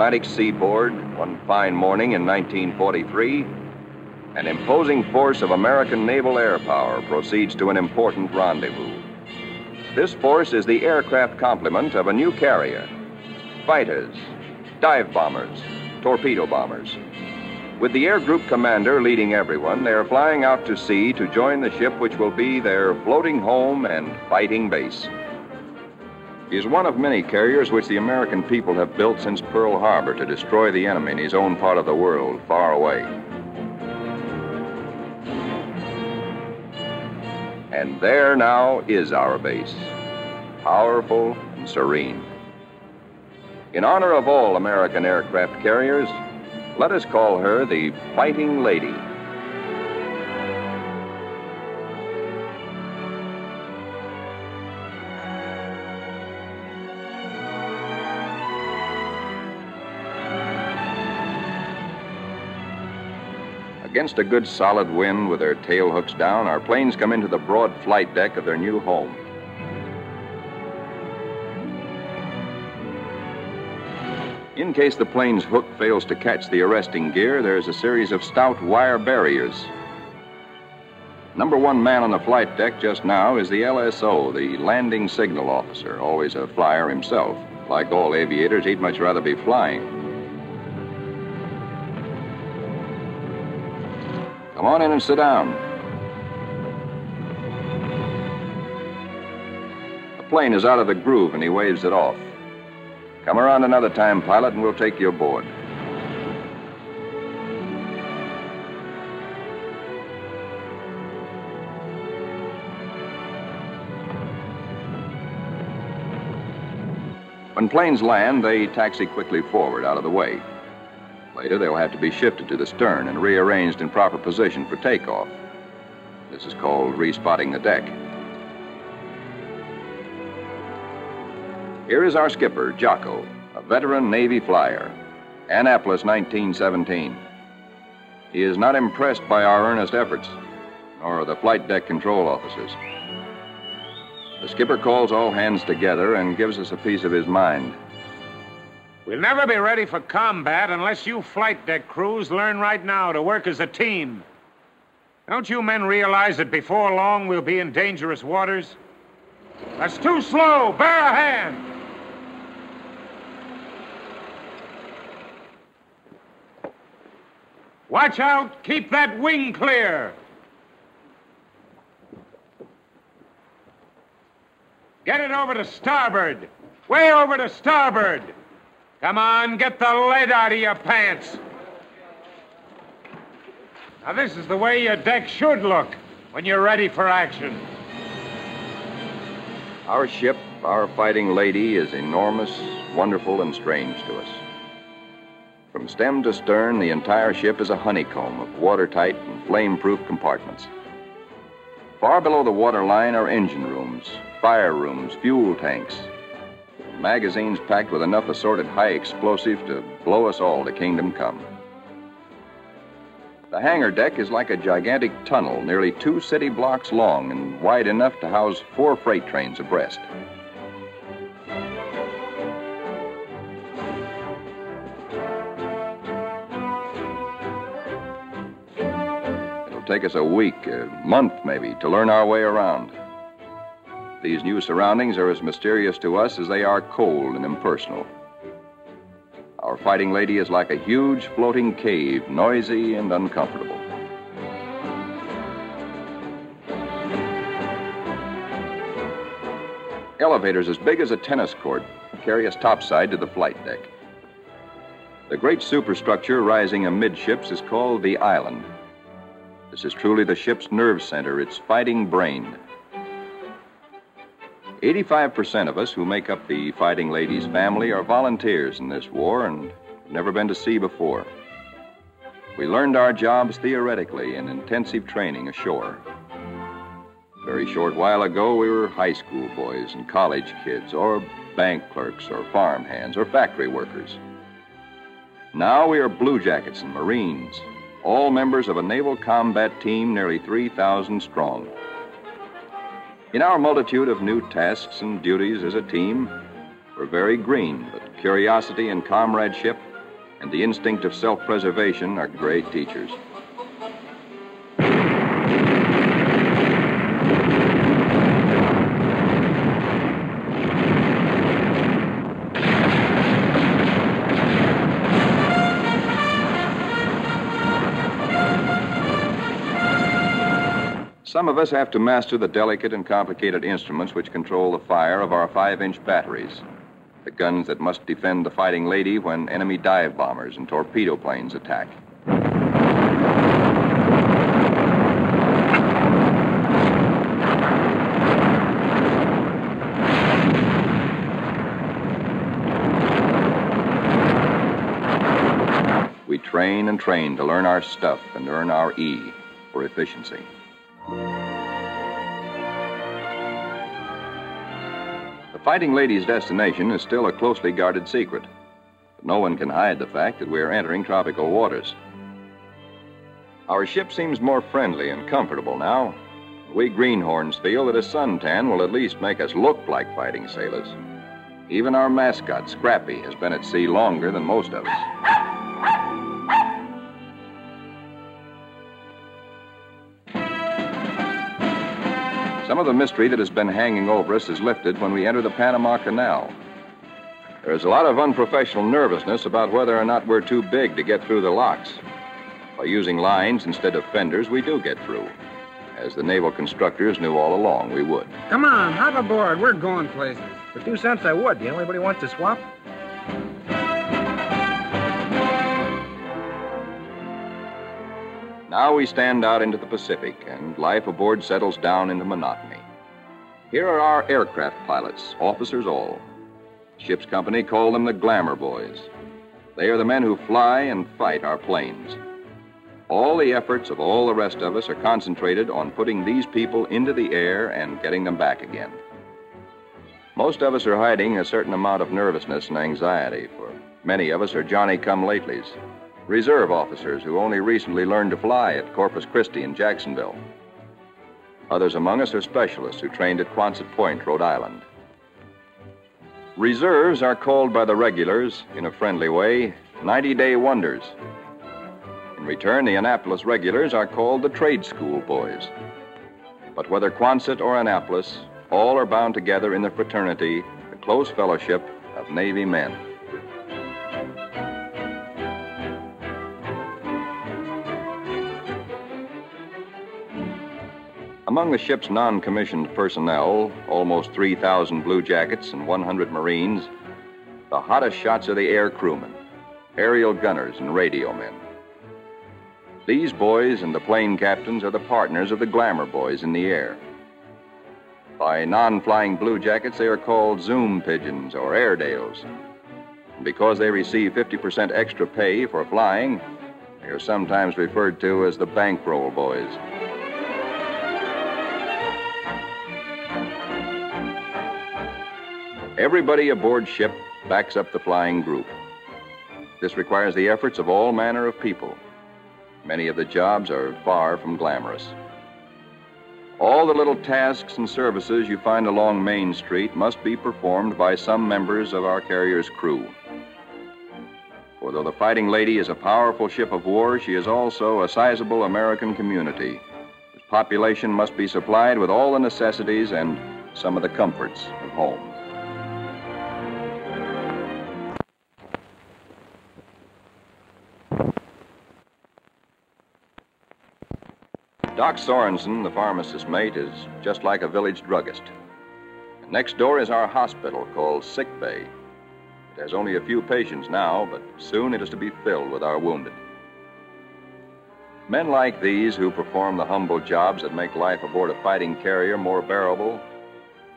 Atlantic seaboard, one fine morning in 1943, an imposing force of American naval air power proceeds to an important rendezvous. This force is the aircraft complement of a new carrier fighters, dive bombers, torpedo bombers. With the air group commander leading everyone, they are flying out to sea to join the ship which will be their floating home and fighting base. Is one of many carriers which the American people have built since Pearl Harbor to destroy the enemy in his own part of the world, far away. And there now is our base, powerful and serene. In honor of all American aircraft carriers, let us call her the Fighting Lady. Against a good solid wind with their tail hooks down, our planes come into the broad flight deck of their new home. In case the plane's hook fails to catch the arresting gear, there is a series of stout wire barriers. Number one man on the flight deck just now is the LSO, the landing signal officer, always a flyer himself. Like all aviators, he'd much rather be flying. Come on in and sit down. The plane is out of the groove and he waves it off. Come around another time, pilot, and we'll take you aboard. When planes land, they taxi quickly forward out of the way. Later, they'll have to be shifted to the stern and rearranged in proper position for takeoff. This is called respotting the deck. Here is our skipper, Jocko, a veteran Navy flyer. Annapolis, 1917. He is not impressed by our earnest efforts, nor are the flight deck control officers. The skipper calls all hands together and gives us a piece of his mind. We'll never be ready for combat unless you flight deck crews learn right now to work as a team. Don't you men realize that before long we'll be in dangerous waters? That's too slow. Bear a hand. Watch out. Keep that wing clear. Get it over to starboard. Way over to starboard. Come on, get the lead out of your pants. Now, this is the way your deck should look when you're ready for action. Our ship, our fighting lady, is enormous, wonderful, and strange to us. From stem to stern, the entire ship is a honeycomb of watertight and flame proof compartments. Far below the waterline are engine rooms, fire rooms, fuel tanks, magazines packed with enough assorted high explosive to blow us all to kingdom come. The hangar deck is like a gigantic tunnel, nearly two city blocks long and wide enough to house four freight trains abreast. It'll take us a week, a month maybe, to learn our way around. These new surroundings are as mysterious to us as they are cold and impersonal. Our fighting lady is like a huge floating cave, noisy and uncomfortable. Elevators as big as a tennis court carry us topside to the flight deck. The great superstructure rising amidships is called the island. This is truly the ship's nerve center, its fighting brain. 85% of us who make up the Fighting Ladies family are volunteers in this war and never been to sea before. We learned our jobs theoretically in intensive training ashore. A very short while ago, we were high school boys and college kids, or bank clerks, or farm hands, or factory workers. Now we are bluejackets and Marines, all members of a naval combat team nearly 3,000 strong. In our multitude of new tasks and duties as a team, We're very green, but curiosity and comradeship and the instinct of self preservation are great teachers. Some of us have to master the delicate and complicated instruments which control the fire of our five inch batteries. The guns that must defend the fighting lady when enemy dive bombers and torpedo planes attack. We train and train to learn our stuff and earn our E for efficiency. The Fighting Lady's destination is still a closely guarded secret. But no one can hide the fact that we are entering tropical waters. Our ship seems more friendly and comfortable now. We greenhorns feel that a suntan will at least make us look like fighting sailors. Even our mascot, Scrappy, has been at sea longer than most of us. Of the mystery that has been hanging over us is lifted when we enter the Panama Canal. There's a lot of unprofessional nervousness about whether or not we're too big to get through the locks. By using lines instead of fenders, we do get through, as the naval constructors knew all along we would. Come on, hop aboard. We're going places. For two cents, I would. Do you know anybody wants to swap? Now we stand out into the Pacific, and life aboard settles down into monotony. Here are our aircraft pilots, officers all. Ship's company call them the Glamour Boys. They are the men who fly and fight our planes. All the efforts of all the rest of us are concentrated on putting these people into the air and getting them back again. Most of us are hiding a certain amount of nervousness and anxiety, for many of us are Johnny come latelys, reserve officers who only recently learned to fly at Corpus Christi and Jacksonville. Others among us are specialists who trained at Quonset Point, Rhode Island. Reserves are called by the regulars, in a friendly way, 90 day wonders. In return, the Annapolis regulars are called the trade school boys. But whether Quonset or Annapolis, all are bound together in the fraternity, the close fellowship of Navy men. Among the ship's non commissioned personnel, almost 3,000 blue jackets and 100 Marines, the hottest shots are the air crewmen, aerial gunners, and radio men. These boys and the plane captains are the partners of the glamour boys in the air. By non flying blue jackets, they are called Zoom pigeons or Airedales. And because they receive 50% extra pay for flying, they are sometimes referred to as the bankroll boys. Everybody aboard ship backs up the flying group. This requires the efforts of all manner of people. Many of the jobs are far from glamorous. All the little tasks and services you find along Main Street must be performed by some members of our carrier's crew. For though the Fighting Lady is a powerful ship of war, she is also a sizable American community whose population must be supplied with all the necessities and some of the comforts of home. Doc Sorensen, the pharmacist mate, is just like a village druggist. And next door is our hospital called Sick Bay. It has only a few patients now, but soon it is to be filled with our wounded. Men like these who perform the humble jobs that make life aboard a fighting carrier more bearable,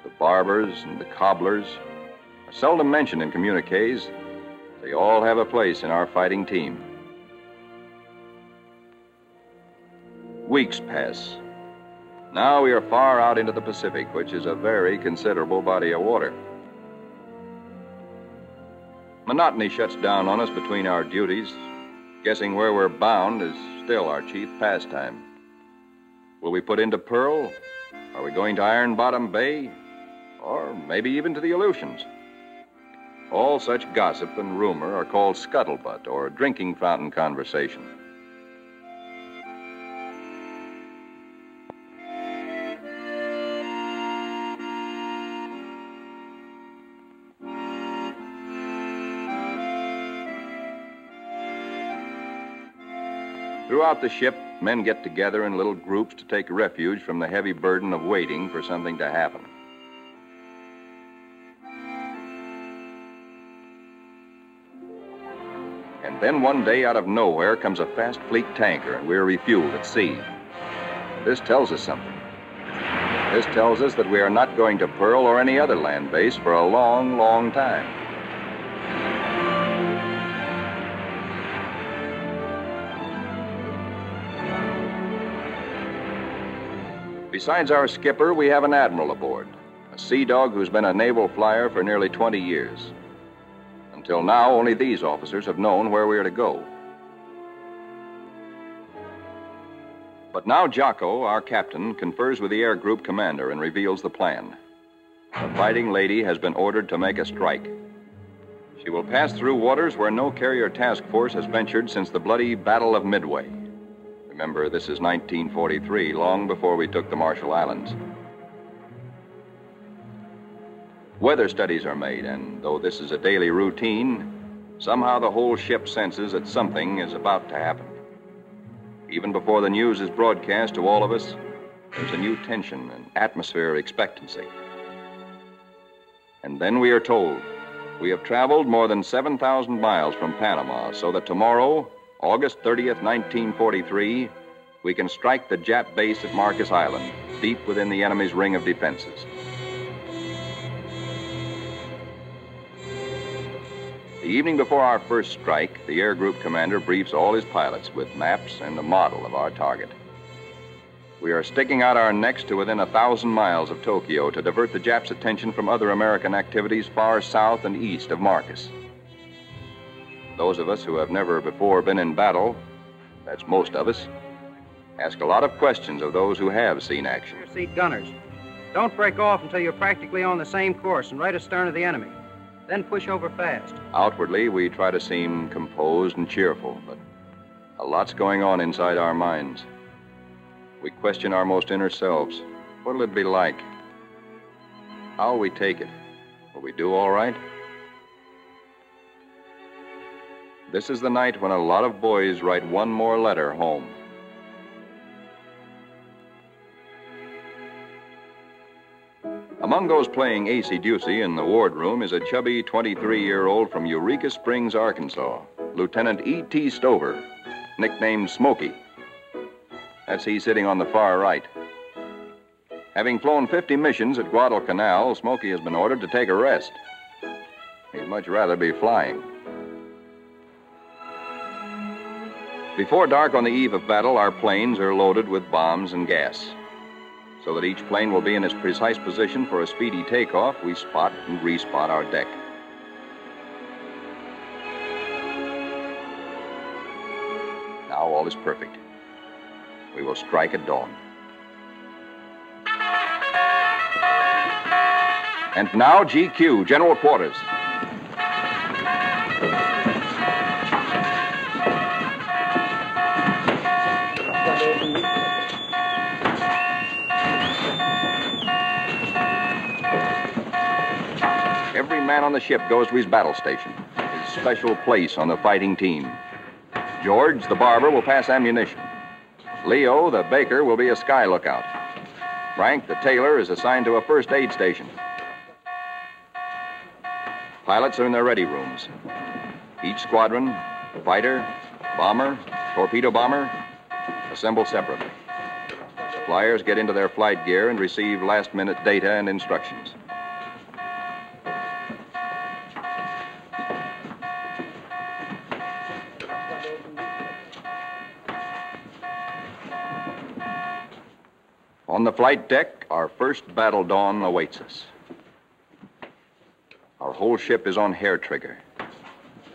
the barbers and the cobblers, are seldom mentioned in communiques. They all have a place in our fighting team. Weeks pass. Now we are far out into the Pacific, which is a very considerable body of water. Monotony shuts down on us between our duties. Guessing where we're bound is still our chief pastime. Will we put into Pearl? Are we going to Iron Bottom Bay? Or maybe even to the Aleutians? All such gossip and rumor are called scuttlebutt or drinking fountain conversation. Throughout the ship, men get together in little groups to take refuge from the heavy burden of waiting for something to happen. And then one day, out of nowhere, comes a fast fleet tanker, and we're refueled at sea. This tells us something. This tells us that we are not going to Pearl or any other land base for a long, long time. Besides our skipper, we have an admiral aboard, a sea dog who's been a naval flyer for nearly 20 years. Until now, only these officers have known where we are to go. But now Jocko, our captain, confers with the air group commander and reveals the plan. The fighting lady has been ordered to make a strike. She will pass through waters where no carrier task force has ventured since the bloody Battle of Midway. Remember, this is 1943, long before we took the Marshall Islands. Weather studies are made, and though this is a daily routine, somehow the whole ship senses that something is about to happen. Even before the news is broadcast to all of us, there's a new tension and atmosphere of expectancy. And then we are told we have traveled more than 7,000 miles from Panama, so that tomorrow, August 30th, 1943, we can strike the Jap base at Marcus Island, deep within the enemy's ring of defenses. The evening before our first strike, the air group commander briefs all his pilots with maps and a model of our target. We are sticking out our necks to within a thousand miles of Tokyo to divert the Japs' attention from other American activities far south and east of Marcus. Those of us who have never before been in battle, that's most of us, ask a lot of questions of those who have seen action. Rear seat gunners. Don't break off until you're practically on the same course and right astern of the enemy. Then push over fast. Outwardly, we try to seem composed and cheerful, but a lot's going on inside our minds. We question our most inner selves. What'll it be like? How'll we take it? Will we do all right? This is the night when a lot of boys write one more letter home. Among those playing acey deucey in the wardroom is a chubby 23 year old from Eureka Springs, Arkansas, Lieutenant E.T. Stover, nicknamed Smoky. That's he sitting on the far right. Having flown 50 missions at Guadalcanal, Smoky has been ordered to take a rest. He'd much rather be flying. Before dark on the eve of battle, our planes are loaded with bombs and gas. So that each plane will be in its precise position for a speedy takeoff, we spot and respot our deck. Now all is perfect. We will strike at dawn. And now, GQ, General Quarters. Man on the ship goes to his battle station, his special place on the fighting team. George, the barber, will pass ammunition. Leo, the baker, will be a sky lookout. Frank, the tailor, is assigned to a first aid station. Pilots are in their ready rooms. Each squadron, fighter, bomber, torpedo bomber, assemble separately. Flyers get into their flight gear and receive last minute data and instructions. On the flight deck, our first battle dawn awaits us. Our whole ship is on hair trigger.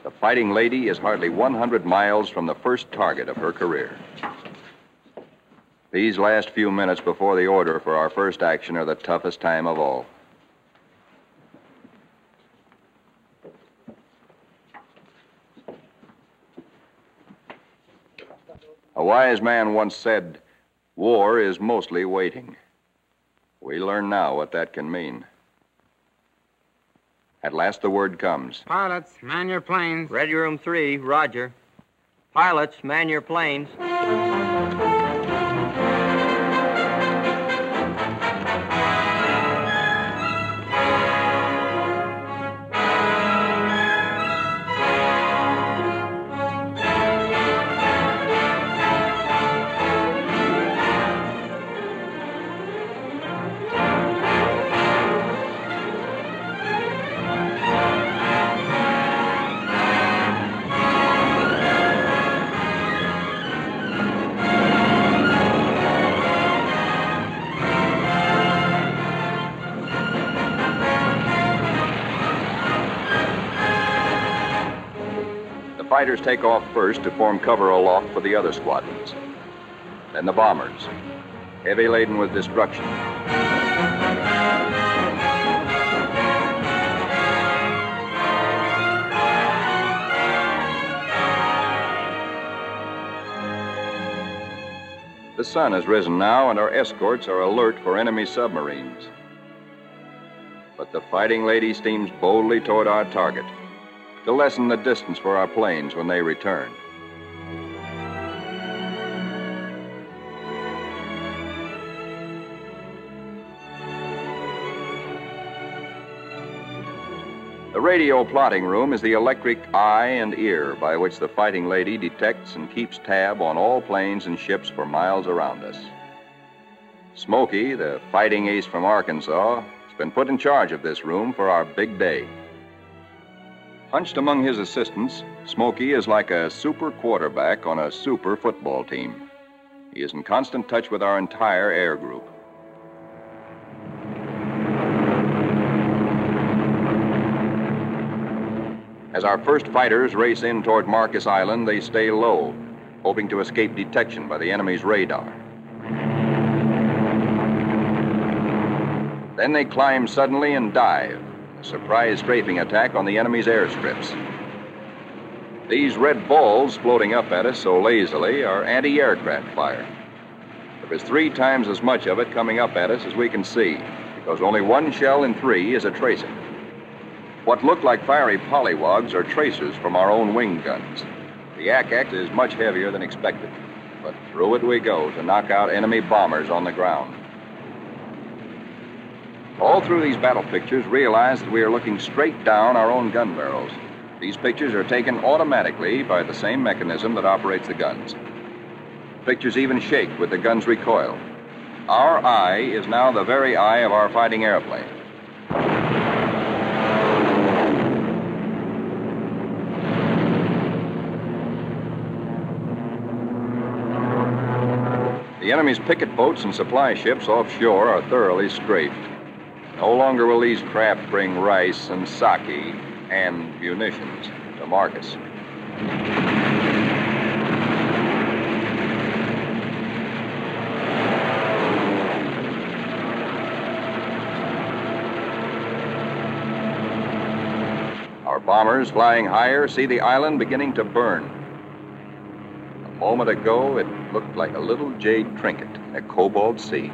The Fighting Lady is hardly 100 miles from the first target of her career. These last few minutes before the order for our first action are the toughest time of all. A wise man once said, War is mostly waiting. We learn now what that can mean. At last the word comes. Pilots, man your planes. Ready Room 3, Roger. Pilots, man your planes. Fighters take off first to form cover aloft for the other squadrons. Then the bombers, heavy laden with destruction. The sun has risen now, and our escorts are alert for enemy submarines. But the Fighting Lady steams boldly toward our target to lessen the distance for our planes when they return. The radio plotting room is the electric eye and ear by which the Fighting Lady detects and keeps tab on all planes and ships for miles around us. Smoky, the fighting ace from Arkansas, has been put in charge of this room for our big day. Hunched among his assistants, Smoky is like a super quarterback on a super football team. He is in constant touch with our entire air group. As our first fighters race in toward Marcus Island, they stay low, hoping to escape detection by the enemy's radar. Then they climb suddenly and dive, a surprise strafing attack on the enemy's airstrips. These red balls floating up at us so lazily are anti aircraft fire. There is three times as much of it coming up at us as we can see, because only one shell in three is a tracer. What look like fiery polywogs are tracers from our own wing guns. The Ack is much heavier than expected, but through it we go to knock out enemy bombers on the ground. All through these battle pictures, realize that we are looking straight down our own gun barrels. These pictures are taken automatically by the same mechanism that operates the guns. Pictures even shake with the gun's recoil. Our eye is now the very eye of our fighting airplane. The enemy's picket boats and supply ships offshore are thoroughly strafed. No longer will these craft bring rice and sake and munitions to Marcus. Our bombers flying higher see the island beginning to burn. A moment ago, it looked like a little jade trinket in a cobalt sea.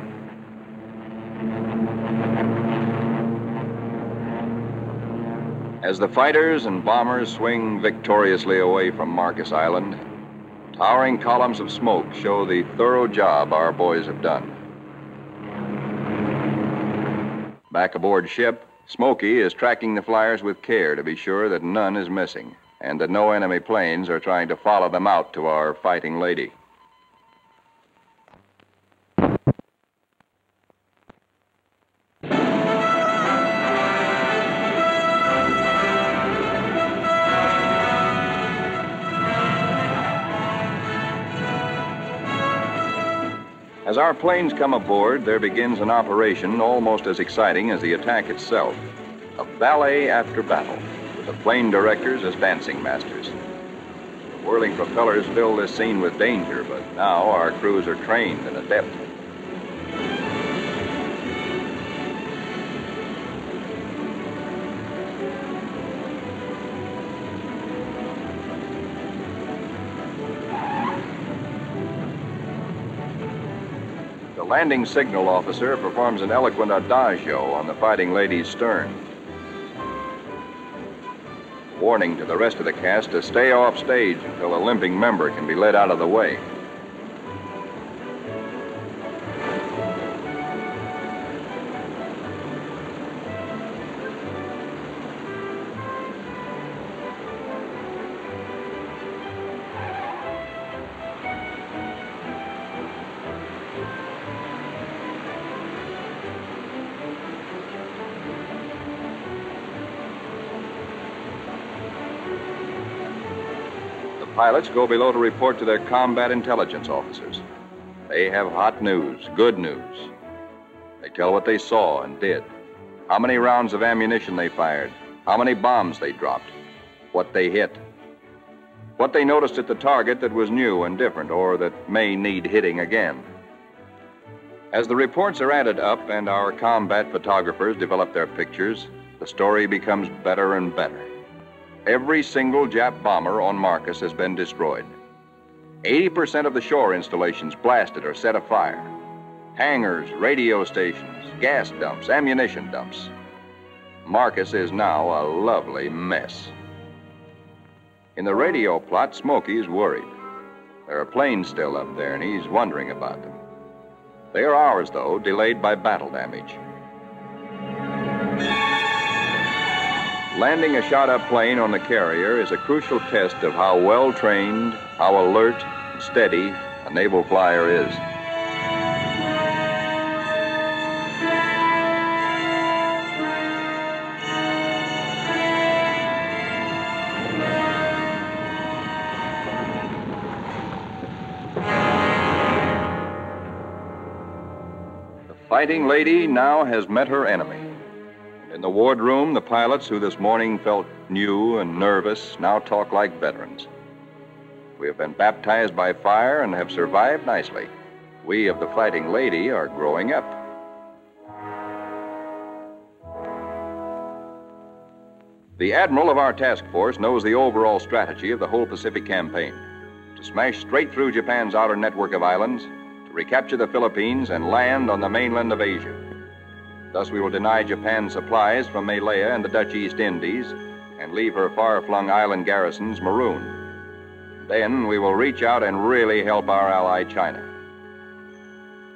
As the fighters and bombers swing victoriously away from Marcus Island, towering columns of smoke show the thorough job our boys have done. Back aboard ship, Smoky is tracking the flyers with care to be sure that none is missing and that no enemy planes are trying to follow them out to our fighting lady. As our planes come aboard, there begins an operation almost as exciting as the attack itself. A ballet after battle, with the plane directors as dancing masters. The whirling propellers fill this scene with danger, but now our crews are trained and adept. Landing signal officer performs an eloquent adagio on the fighting lady's stern. Warning to the rest of the cast to stay off stage until a limping member can be led out of the way. Pilots go below to report to their combat intelligence officers. They have hot news, good news. They tell what they saw and did, how many rounds of ammunition they fired, how many bombs they dropped, what they hit, what they noticed at the target that was new and different or that may need hitting again. As the reports are added up and our combat photographers develop their pictures, the story becomes better and better. Every single Jap bomber on Marcus has been destroyed. 80% of the shore installations blasted or set afire. Hangars, radio stations, gas dumps, ammunition dumps. Marcus is now a lovely mess. In the radio plot, Smoky is worried. There are planes still up there, and he's wondering about them. They are ours, though, delayed by battle damage. Landing a shot up plane on the carrier is a crucial test of how well trained, how alert, and steady a naval flyer is. The fighting lady now has met her enemy. In the wardroom, the pilots who this morning felt new and nervous now talk like veterans. We have been baptized by fire and have survived nicely. We of the Fighting Lady are growing up. The admiral of our task force knows the overall strategy of the whole Pacific campaign to smash straight through Japan's outer network of islands, to recapture the Philippines, and land on the mainland of Asia. Thus, we will deny Japan supplies from Malaya and the Dutch East Indies and leave her far flung island garrisons marooned. Then we will reach out and really help our ally China.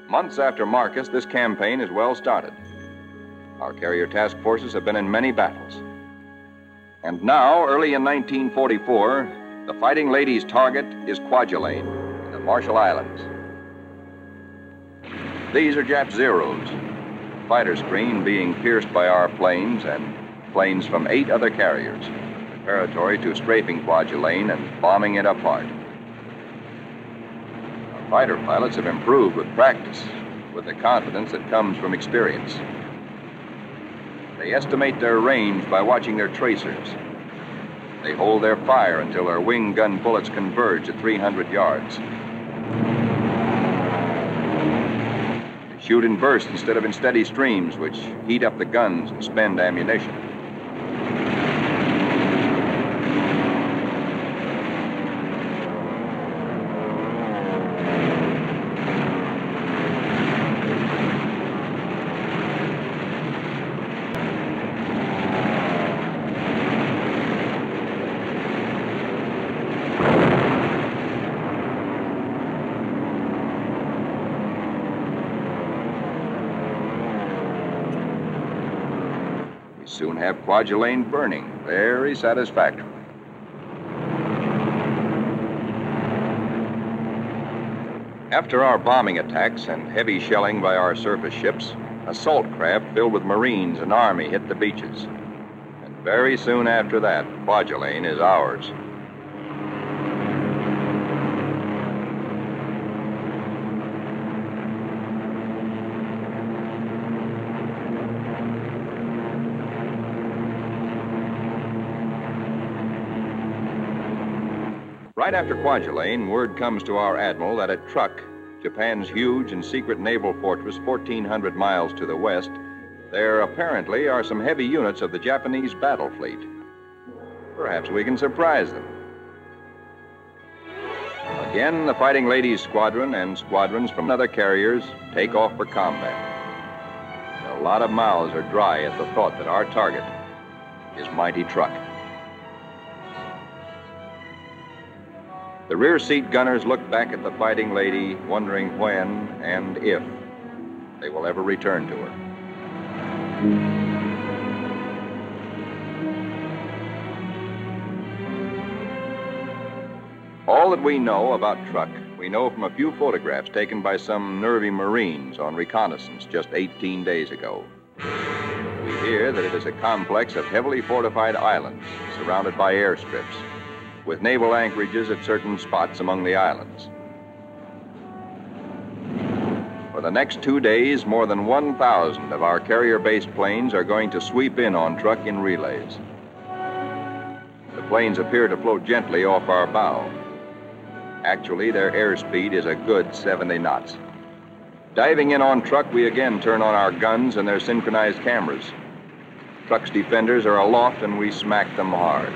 Months after Marcus, this campaign is well started. Our carrier task forces have been in many battles. And now, early in 1944, the Fighting Lady's target is Kwajalein in the Marshall Islands. These are Jap Zeros, fighter screen being pierced by our planes and planes from eight other carriers, preparatory to strafing Kwajalein and bombing it apart. Our fighter pilots have improved with practice, with the confidence that comes from experience. They estimate their range by watching their tracers. They hold their fire until their wing gun bullets converge at 300 yards. Shoot in bursts instead of in steady streams, which heat up the guns and spend ammunition. We Kwajalein burning. Very satisfactory. After our bombing attacks and heavy shelling by our surface ships, assault craft filled with Marines and Army hit the beaches. And very soon after that, Kwajalein is ours. Right after Kwajalein, word comes to our admiral that at Truk, Japan's huge and secret naval fortress 1,400 miles to the west, there apparently are some heavy units of the Japanese battle fleet. Perhaps we can surprise them. Again, the Fighting Ladies Squadron and squadrons from other carriers take off for combat. A lot of mouths are dry at the thought that our target is mighty Truk. The rear seat gunners look back at the Fighting Lady, wondering when and if they will ever return to her. All that we know about Truk, we know from a few photographs taken by some nervy Marines on reconnaissance just 18 days ago. We hear that it is a complex of heavily fortified islands surrounded by airstrips, with naval anchorages at certain spots among the islands. For the next two days, more than 1,000 of our carrier based planes are going to sweep in on Truk in relays. The planes appear to float gently off our bow. Actually, their airspeed is a good 70 knots. Diving in on Truk, we again turn on our guns and their synchronized cameras. Truk's defenders are aloft and we smack them hard.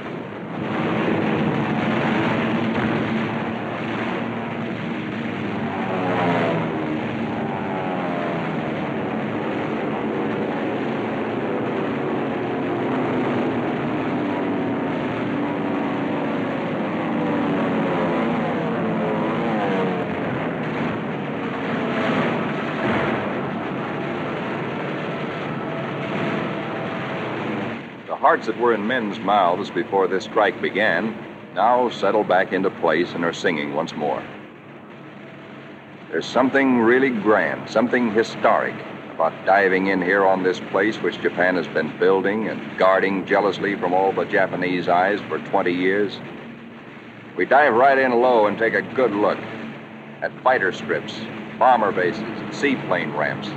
Hearts that were in men's mouths before this strike began now settle back into place and are singing once more. There's something really grand, something historic about diving in here on this place which Japan has been building and guarding jealously from all the Japanese eyes for 20 years. We dive right in low and take a good look at fighter strips, bomber bases, and seaplane ramps.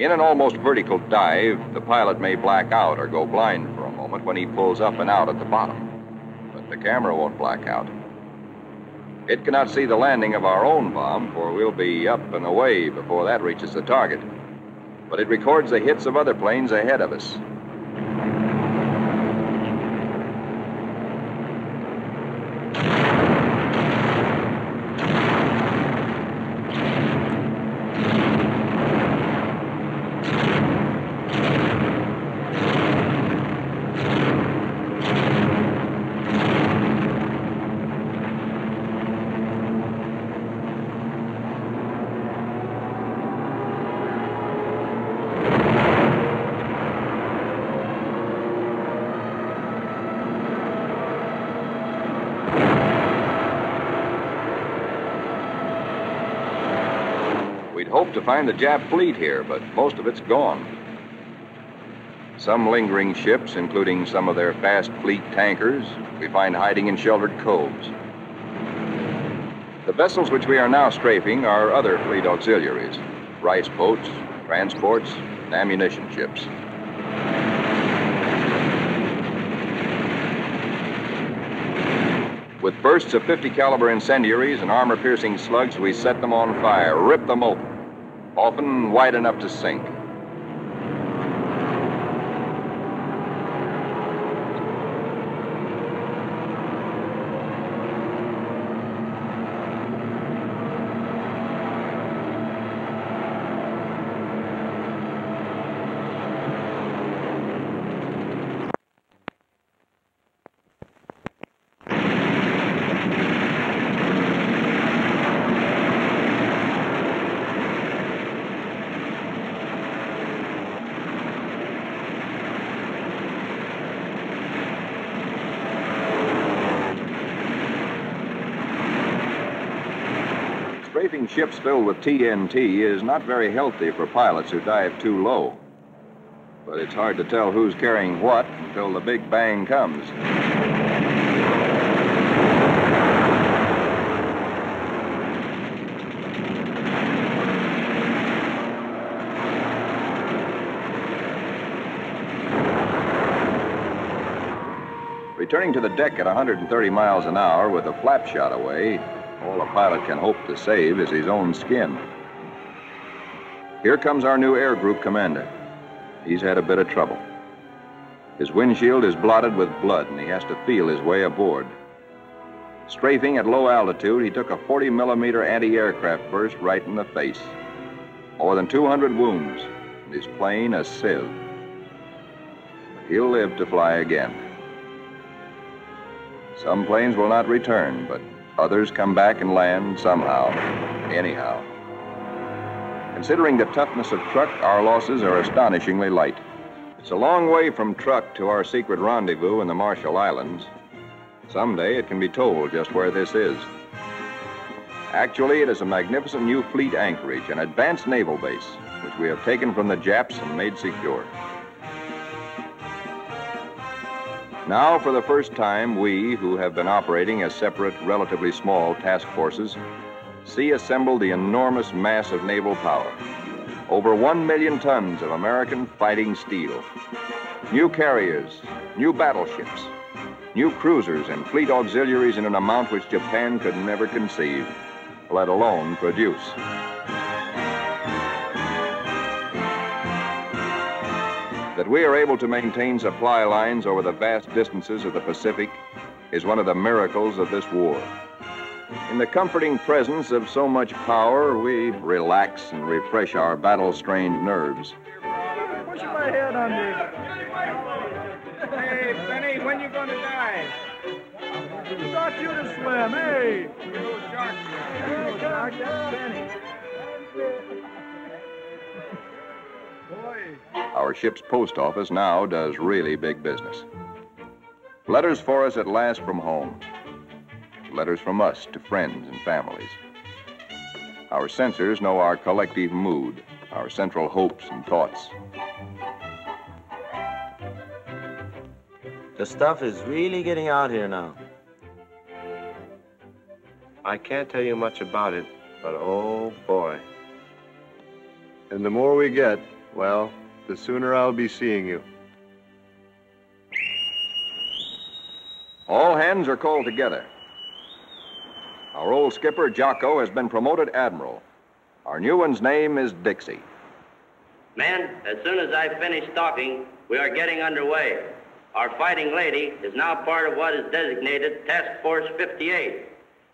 In an almost vertical dive, the pilot may black out or go blind for a moment when he pulls up and out at the bottom. But the camera won't black out. It cannot see the landing of our own bomb, for we'll be up and away before that reaches the target. But it records the hits of other planes ahead of us. Find the Jap fleet here, but most of it's gone. Some lingering ships, including some of their fast fleet tankers, we find hiding in sheltered coves. The vessels which we are now strafing are other fleet auxiliaries rice boats, transports, and ammunition ships. With bursts of 50 caliber incendiaries and armor piercing slugs, we set them on fire, rip them open, often wide enough to sink. Strafing ships filled with TNT is not very healthy for pilots who dive too low. But it's hard to tell who's carrying what until the big bang comes. Returning to the deck at 130 miles an hour with a flap shot away, all a pilot can hope to save is his own skin. Here comes our new air group commander. he's had a bit of trouble. His windshield is blotted with blood, and he has to feel his way aboard. Strafing at low altitude, he took a 40 millimeter anti aircraft burst right in the face. More than 200 wounds, and his plane a sieve. But he'll live to fly again. Some planes will not return, but others come back and land somehow, anyhow. Considering the toughness of Truk, our losses are astonishingly light. It's a long way from Truk to our secret rendezvous in the Marshall Islands. Someday it can be told just where this is. Actually, it is a magnificent new fleet anchorage, an advanced naval base, which we have taken from the Japs and made secure. Now, for the first time, we, who have been operating as separate, relatively small task forces, see assembled the enormous mass of naval power. Over one million tons of American fighting steel. New carriers, new battleships, new cruisers, and fleet auxiliaries in an amount which Japan could never conceive, let alone produce. That we are able to maintain supply lines over the vast distances of the Pacific is one of the miracles of this war. In the comforting presence of so much power, we relax and refresh our battle strained nerves. Pushing my head under. Hey, Benny, when you gonna die? Who taught you to swim? Hey! Hey, come, Benny. Boy. Our ship's post office now does really big business. Letters for us at last from home. Letters from us to friends and families. Our censors know our collective mood, our central hopes and thoughts. The stuff is really getting out here now. I can't tell you much about it, but oh boy. And the more we get, well, the sooner I'll be seeing you. All hands are called together. Our old skipper, Jocko, has been promoted admiral. Our new one's name is Dixie. Men, as soon as I finish talking, we are getting underway. Our fighting lady is now part of what is designated Task Force 58.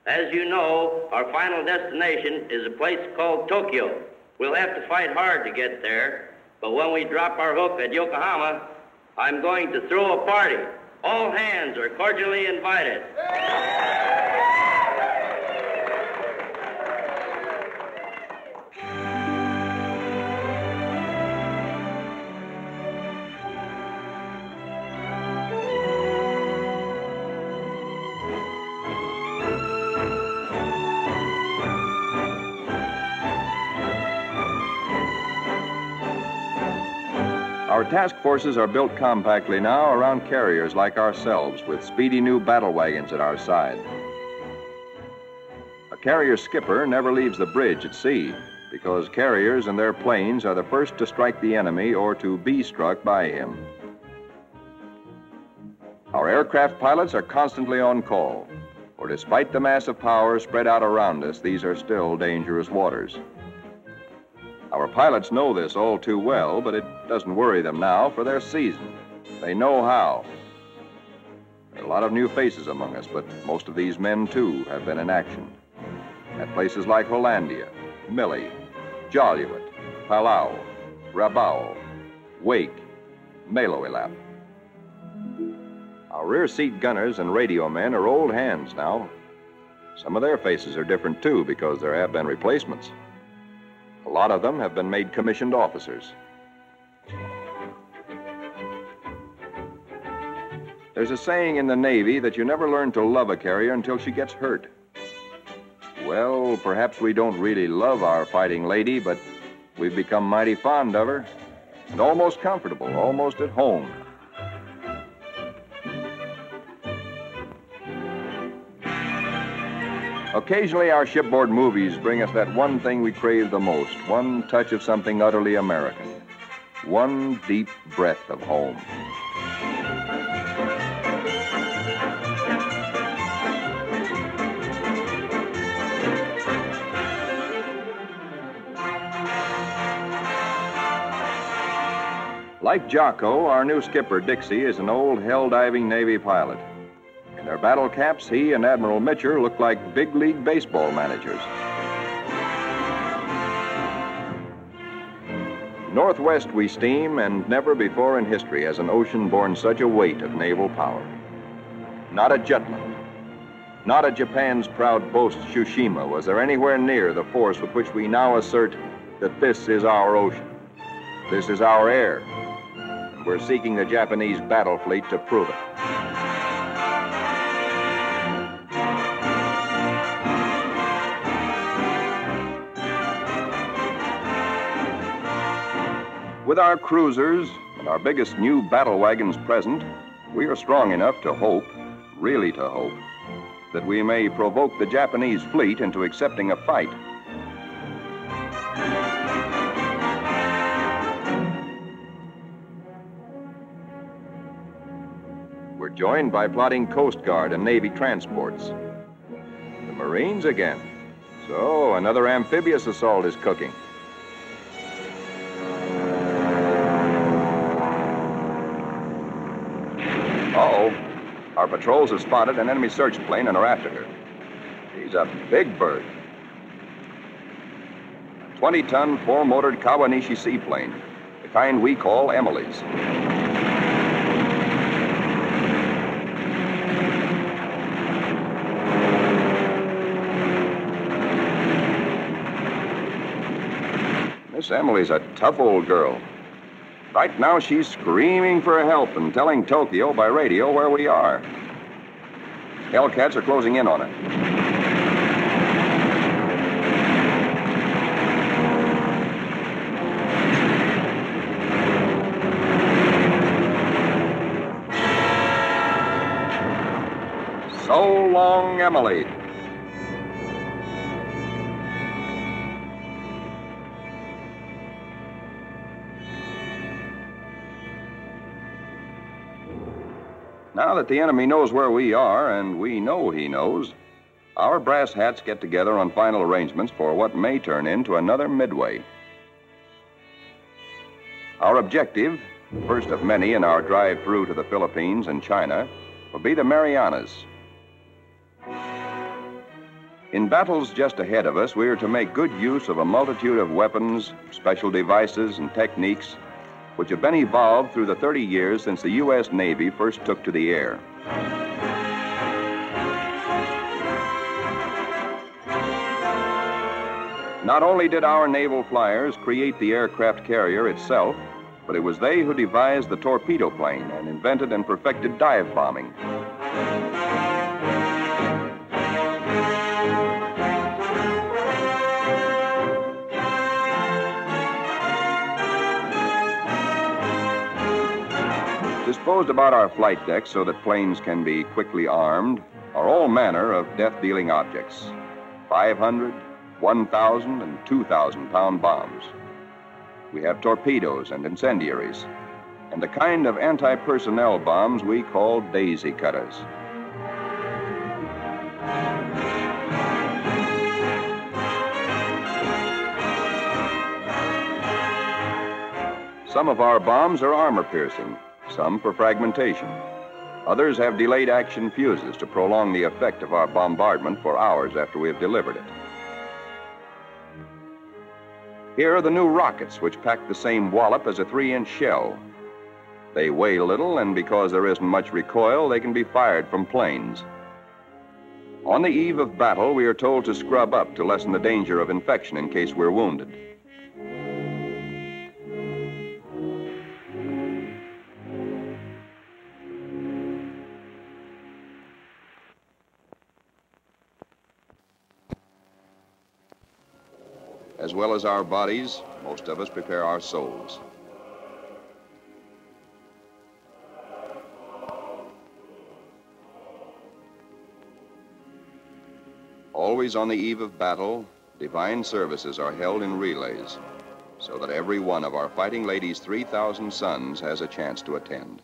As you know, our final destination is a place called Tokyo. We'll have to fight hard to get there, but when we drop our hook at Yokohama, I'm going to throw a party. All hands are cordially invited. Task forces are built compactly now around carriers like ourselves, with speedy new battle wagons at our side. A carrier skipper never leaves the bridge at sea because carriers and their planes are the first to strike the enemy or to be struck by him. Our aircraft pilots are constantly on call, for despite the mass of power spread out around us, these are still dangerous waters. Our pilots know this all too well, but it doesn't worry them now, for they're seasoned. They know how. There are a lot of new faces among us, but most of these men, too, have been in action. At places like Hollandia, Mille, Jaluit, Palau, Rabaul, Wake, Maloelap. Our rear seat gunners and radio men are old hands now. Some of their faces are different, too, because there have been replacements. A lot of them have been made commissioned officers. There's a saying in the Navy that you never learn to love a carrier until she gets hurt. Well, perhaps we don't really love our fighting lady, but we've become mighty fond of her and almost comfortable, almost at home. Occasionally, our shipboard movies bring us that one thing we crave the most one touch of something utterly American, one deep breath of home. Like Jocko, our new skipper, Dixie, is an old hell diving Navy pilot. Their battle caps, he and Admiral Mitscher look like big league baseball managers. Northwest we steam, and never before in history has an ocean borne such a weight of naval power. Not a Jutland, not at Japan's proud boast, Tsushima, was there anywhere near the force with which we now assert that this is our ocean. This is our air. We're seeking the Japanese battle fleet to prove it. With our cruisers and our biggest new battle wagons present, we are strong enough to hope, really to hope, that we may provoke the Japanese fleet into accepting a fight. We're joined by plotting Coast Guard and Navy transports. The Marines again. So, another amphibious assault is cooking. Our patrols have spotted an enemy search plane and are after her. She's a big bird. A 20 ton, four motored Kawanishi seaplane, the kind we call Emily's. Miss Emily's a tough old girl. Right now, she's screaming for help and telling Tokyo by radio where we are. Hellcats are closing in on her. So long, Emily. Now that the enemy knows where we are, and we know he knows, our brass hats get together on final arrangements for what may turn into another midway. Our objective, first of many in our drive through to the Philippines and China, will be the Marianas. In battles just ahead of us, we are to make good use of a multitude of weapons, special devices, and techniques which have been evolved through the 30 years since the U.S. Navy first took to the air. Not only did our naval flyers create the aircraft carrier itself, but it was they who devised the torpedo plane and invented and perfected dive bombing. Disposed about our flight decks so that planes can be quickly armed are all manner of death dealing objects 500, 1,000, and 2,000 pound bombs. We have torpedoes and incendiaries, and the kind of anti personnel bombs we call daisy cutters. Some of our bombs are armor piercing, some for fragmentation. Others have delayed action fuses to prolong the effect of our bombardment for hours after we have delivered it. Here are the new rockets, which pack the same wallop as a three inch shell. They weigh little, and because there isn't much recoil, they can be fired from planes. On the eve of battle, we are told to scrub up to lessen the danger of infection in case we're wounded. As well as our bodies, most of us prepare our souls. Always on the eve of battle, divine services are held in relays so that every one of our fighting ladies' 3,000 sons has a chance to attend.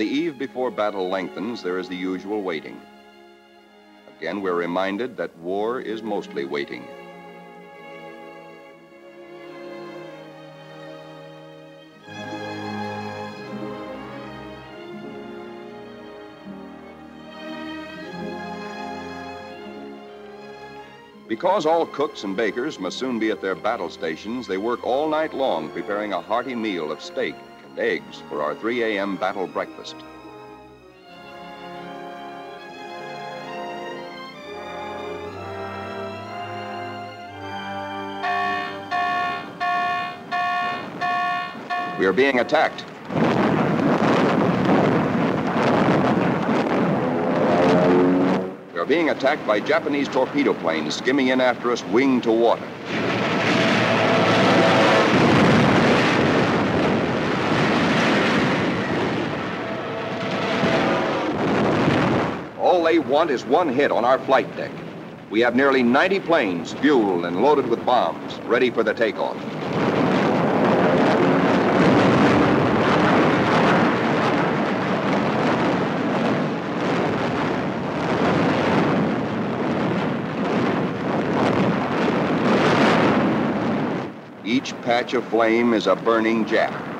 The eve before battle lengthens, there is the usual waiting. Again, we're reminded that war is mostly waiting. Because all cooks and bakers must soon be at their battle stations, they work all night long preparing a hearty meal of steak and eggs for our 3 a.m. battle breakfast. We are being attacked. We are being attacked by Japanese torpedo planes skimming in after us, wing to water. All they want is one hit on our flight deck. We have nearly 90 planes, fueled and loaded with bombs, ready for the takeoff. Each patch of flame is a burning Jap.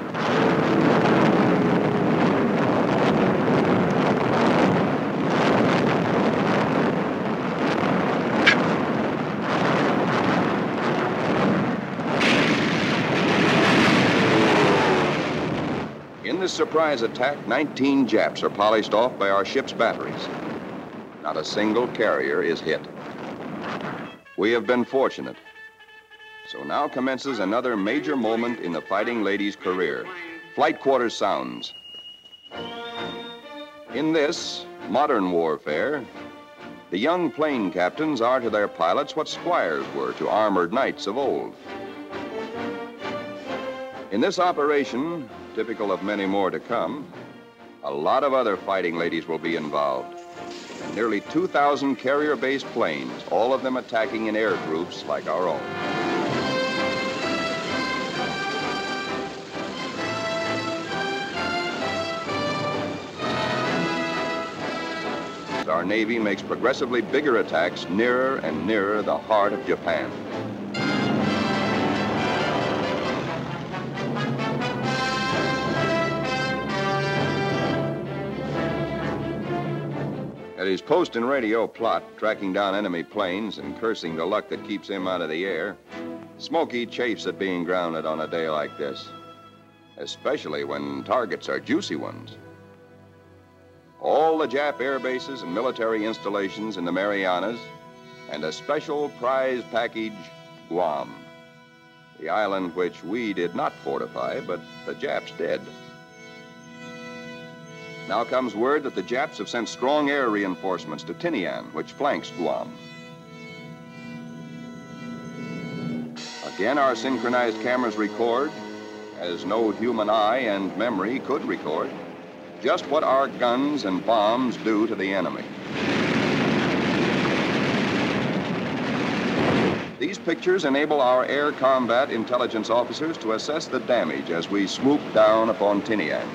Surprise attack, 19 Japs are polished off by our ship's batteries. Not a single carrier is hit. We have been fortunate. So now commences another major moment in the fighting lady's career. Flight quarters sounds. In this modern warfare, the young plane captains are to their pilots what squires were to armored knights of old. In this operation, typical of many more to come, a lot of other fighting ladies will be involved. And nearly 2,000 carrier-based planes, all of them attacking in air groups like our own. Our Navy makes progressively bigger attacks nearer and nearer the heart of Japan. His post and radio plot, tracking down enemy planes and cursing the luck that keeps him out of the air, Smoky chafes at being grounded on a day like this, especially when targets are juicy ones. All the Jap air bases and military installations in the Marianas, and a special prize package, Guam, the island which we did not fortify, but the Japs did. Now comes word that the Japs have sent strong air reinforcements to Tinian, which flanks Guam. Again, our synchronized cameras record, as no human eye and memory could record, just what our guns and bombs do to the enemy. These pictures enable our air combat intelligence officers to assess the damage as we swoop down upon Tinian.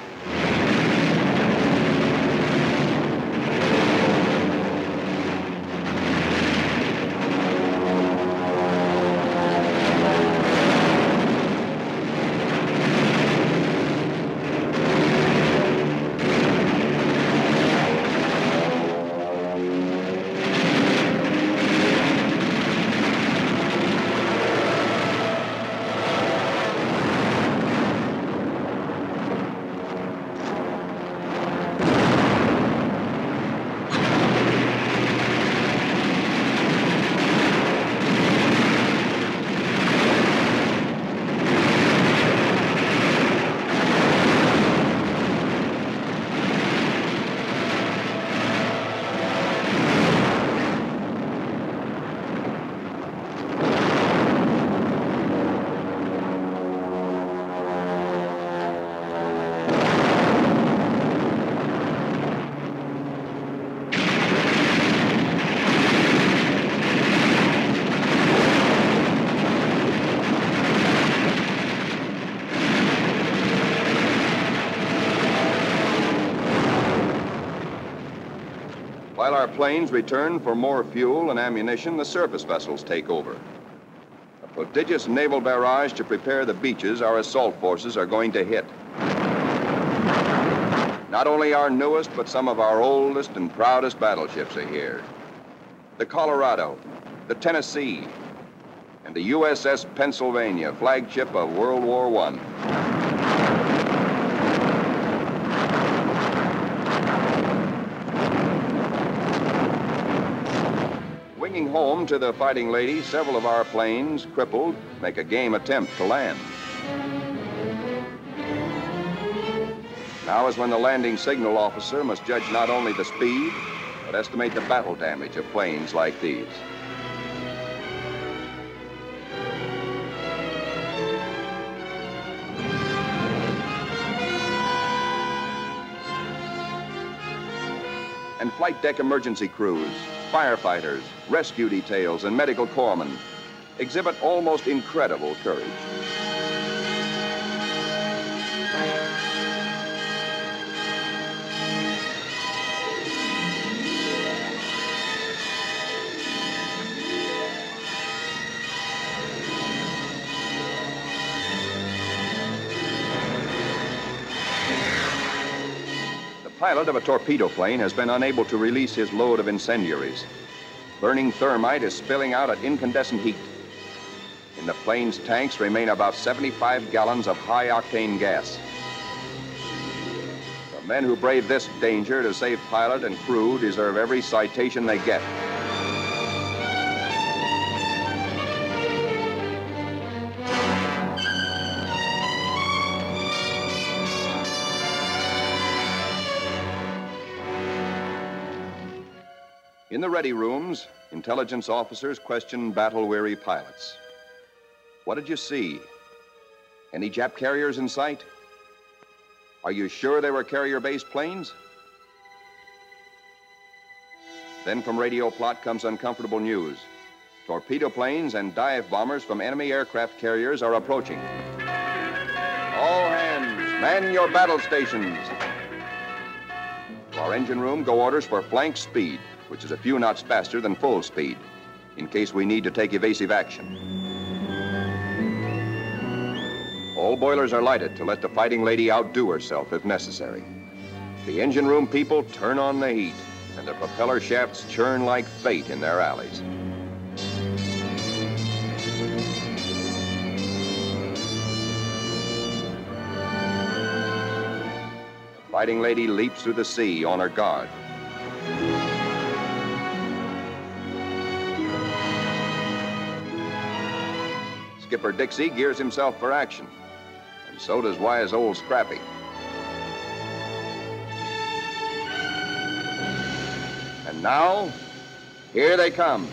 Planes return for more fuel and ammunition, the surface vessels take over. A prodigious naval barrage to prepare the beaches our assault forces are going to hit. Not only our newest, but some of our oldest and proudest battleships are here. The Colorado, the Tennessee, and the USS Pennsylvania, flagship of World War I. Winging home to the Fighting Lady, several of our planes, crippled, make a game attempt to land. Now is when the landing signal officer must judge not only the speed, but estimate the battle damage of planes like these. Flight deck emergency crews, firefighters, rescue details, and medical corpsmen exhibit almost incredible courage. Pilot of a torpedo plane has been unable to release his load of incendiaries. Burning thermite is spilling out at incandescent heat. In the plane's tanks remain about 75 gallons of high octane gas. The men who brave this danger to save pilot and crew deserve every citation they get. In the ready rooms, intelligence officers question battle weary pilots. What did you see? Any Jap carriers in sight? Are you sure they were carrier based planes? Then from radio plot comes uncomfortable news. Torpedo planes and dive bombers from enemy aircraft carriers are approaching. All hands, man your battle stations. To our engine room go orders for flank speed, which is a few knots faster than full speed, in case we need to take evasive action. All boilers are lighted to let the fighting lady outdo herself if necessary. The engine room people turn on the heat, and the propeller shafts churn like fate in their alleys. The fighting lady leaps through the sea on her guard. Skipper Dixie gears himself for action, and so does wise old Scrappy. And now, here they come.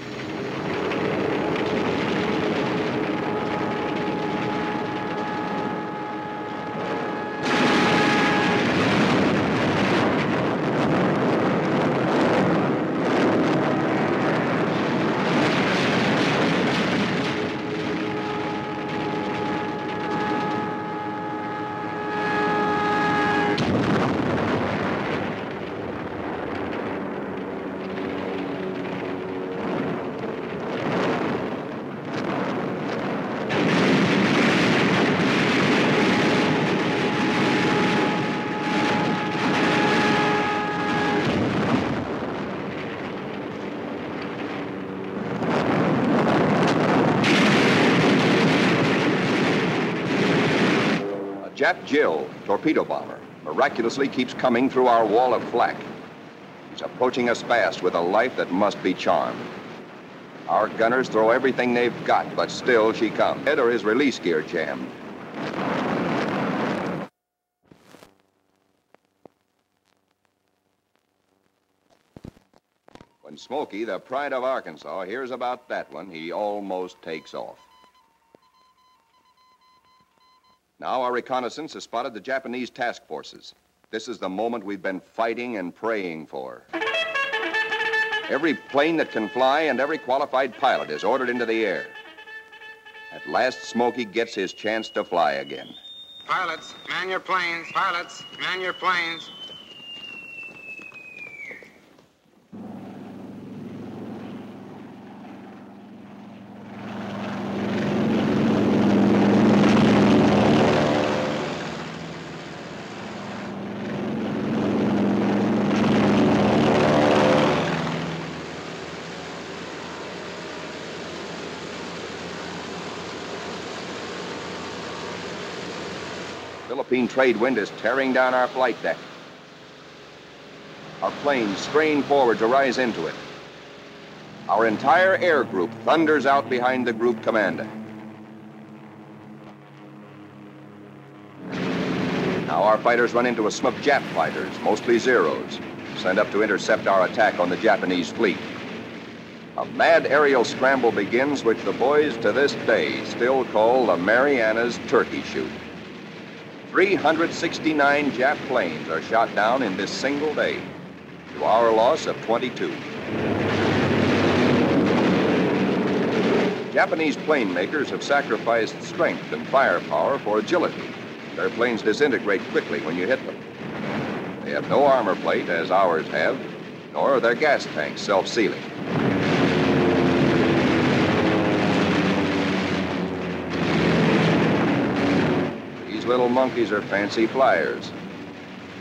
Jap Jill, torpedo bomber, miraculously keeps coming through our wall of flak. He's approaching us fast with a life that must be charmed. Our gunners throw everything they've got, but still she comes. Head or his release gear jammed. When Smoky, the pride of Arkansas, hears about that one, he almost takes off. Now our reconnaissance has spotted the Japanese task forces. This is the moment we've been fighting and praying for. Every plane that can fly and every qualified pilot is ordered into the air. At last, Smoky gets his chance to fly again. Pilots, man your planes. Pilots, man your planes. Philippine trade wind is tearing down our flight deck. Our planes strain forward to rise into it. Our entire air group thunders out behind the group commander. Now our fighters run into a smoke Jap fighters, mostly Zeros, sent up to intercept our attack on the Japanese fleet. A mad aerial scramble begins, which the boys to this day still call the Marianas Turkey Shoot. 369 Jap planes are shot down in this single day, to our loss of 22. Japanese plane makers have sacrificed strength and firepower for agility. Their planes disintegrate quickly when you hit them. They have no armor plate, as ours have, nor are their gas tanks self sealing. Little monkeys are fancy flyers.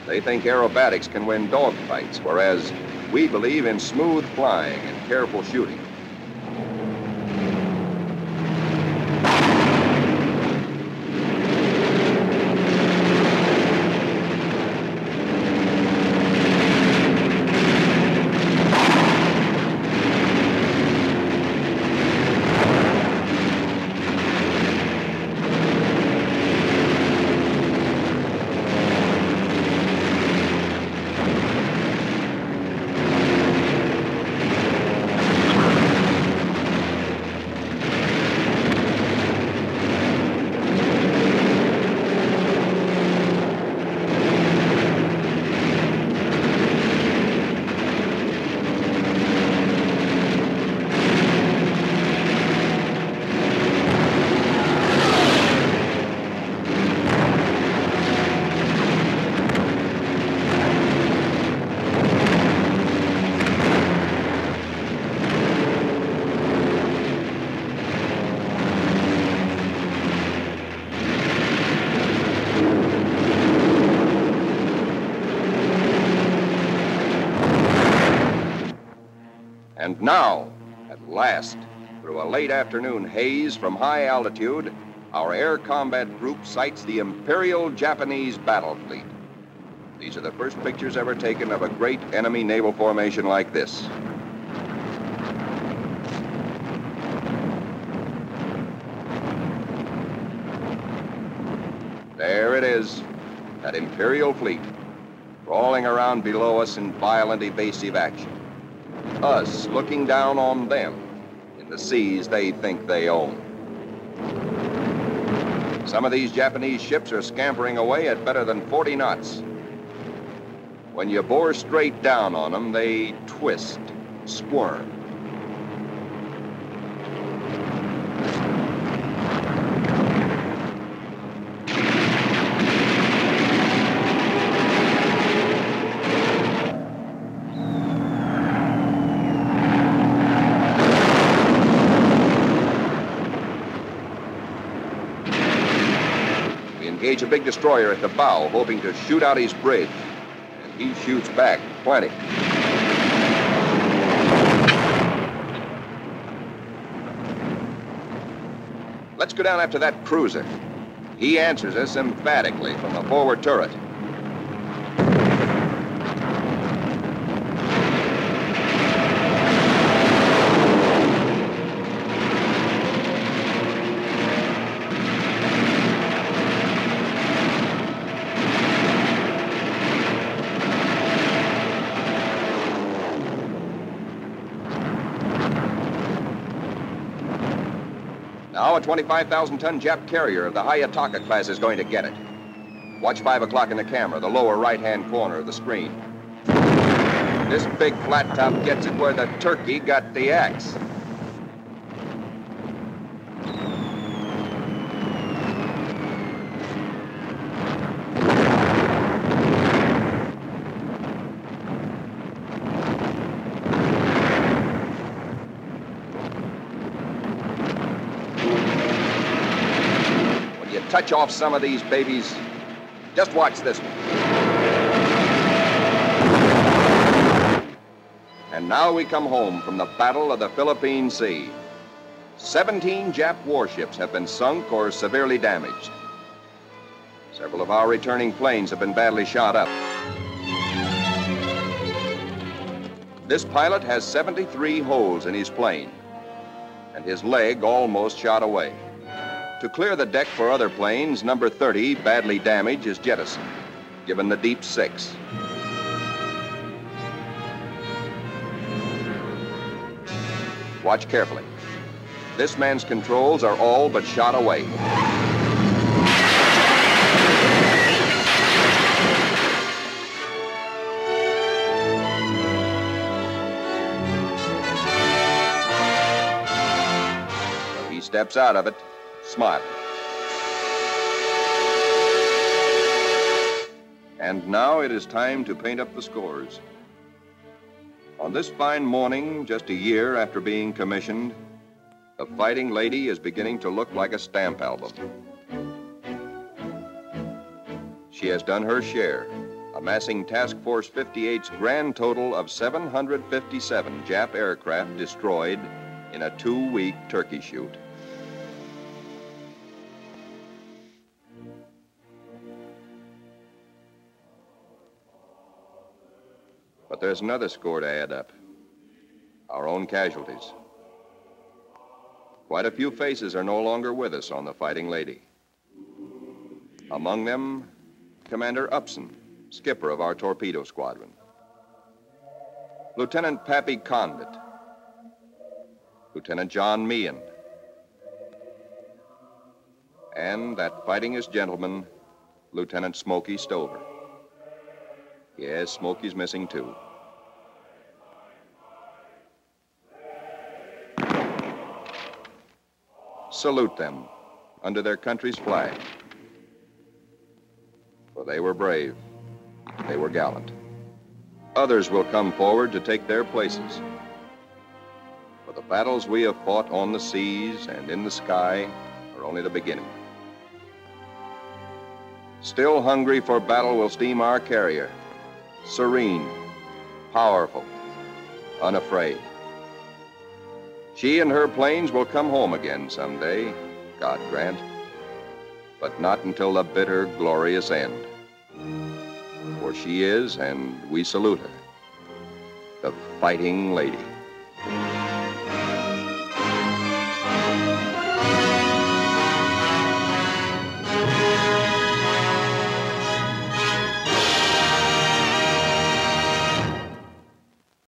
They think aerobatics can win dogfights, whereas we believe in smooth flying and careful shooting. And now, at last, through a late afternoon haze from high altitude, our air combat group sights the Imperial Japanese battle fleet. These are the first pictures ever taken of a great enemy naval formation like this. There it is, that Imperial fleet, crawling around below us in violent evasive action us looking down on them in the seas they think they own. Some of these Japanese ships are scampering away at better than 40 knots. When you bore straight down on them, they twist, squirm. Big destroyer at the bow, hoping to shoot out his bridge. And he shoots back plenty. Let's go down after that cruiser. He answers us emphatically from the forward turret. Now a 25,000 ton Jap carrier of the Hayataka class is going to get it. Watch 5 o'clock in the camera, the lower right hand corner of the screen. This big flat top gets it where the turkey got the axe. Off some of these babies, just watch this one. And now we come home from the Battle of the Philippine Sea. 17 Jap warships have been sunk or severely damaged. Several of our returning planes have been badly shot up. This pilot has 73 holes in his plane, and his leg almost shot away. To clear the deck for other planes, number 30, badly damaged, is jettisoned, given the deep six. Watch carefully. This man's controls are all but shot away. He steps out of it, smiling. And now it is time to paint up the scores. On this fine morning, just a year after being commissioned, the Fighting Lady is beginning to look like a stamp album. She has done her share, amassing Task Force 58's grand total of 757 Jap aircraft destroyed in a two week turkey shoot. There's another score to add up our own casualties. Quite a few faces are no longer with us on the Fighting Lady. Among them, Commander Upson, skipper of our torpedo squadron. Lieutenant Pappy Condit. Lieutenant John Meehan. And that fightingest gentleman, Lieutenant Smoky Stover. Yes, Smoky's missing too. Salute them under their country's flag. For they were brave. They were gallant. Others will come forward to take their places. For the battles we have fought on the seas and in the sky are only the beginning. Still hungry for battle will steam our carrier, serene, powerful, unafraid. She and her planes will come home again someday, God grant, but not until the bitter, glorious end. For she is, and we salute her, the fighting lady.